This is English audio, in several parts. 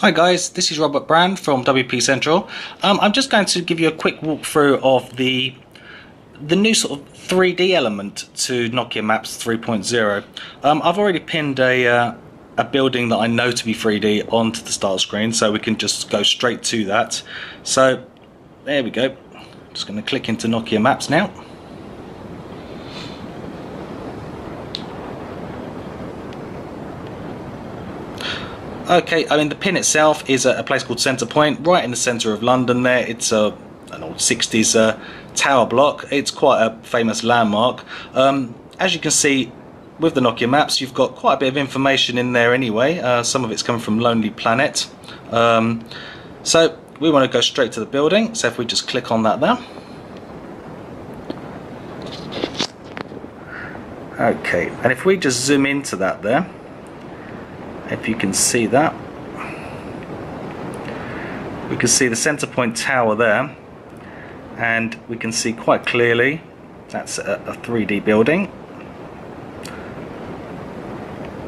Hi guys, this is Robert Brand from WP Central. Um, I'm just going to give you a quick walkthrough of the the new sort of 3D element to Nokia Maps 3.0. Um, I've already pinned a uh, a building that I know to be 3D onto the start screen, so we can just go straight to that. So there we go. Just going to click into Nokia Maps now. Okay, I mean the pin itself is a, a place called Centre Point, right in the centre of London. There, it's a an old 60s uh, tower block. It's quite a famous landmark. Um, as you can see, with the Nokia maps, you've got quite a bit of information in there anyway. Uh, some of it's coming from Lonely Planet. Um, so we want to go straight to the building. So if we just click on that there. Okay, and if we just zoom into that there, if you can see that. We can see the Centre Point tower there. And we can see quite clearly that's a, a 3D building.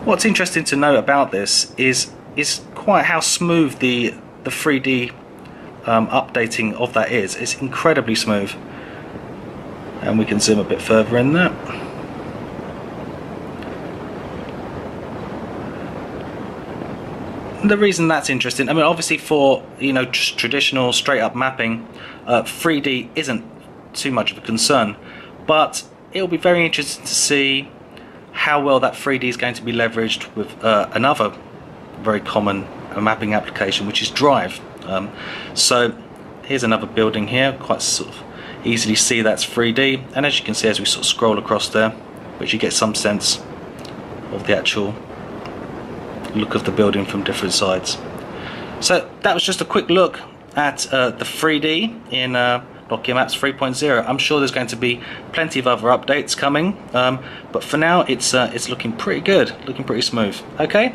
What's interesting to note about this is is quite how smooth the the 3D um, updating of that is. It's incredibly smooth. And we can zoom a bit further in there the reason that's interesting, I mean, obviously for you know just traditional straight up mapping, uh, 3D isn't too much of a concern, but it'll be very interesting to see how well that 3D is going to be leveraged with uh, another very common uh, mapping application, which is Drive. Um, so here's another building here, quite sort of easily see that's 3D, and as you can see as we sort of scroll across there, which you get some sense of the actual look of the building from different sides. So that was just a quick look at uh, the 3D in uh, Nokia Maps 3.0. I'm sure there's going to be plenty of other updates coming, um, but for now it's uh, it's looking pretty good, looking pretty smooth. Okay.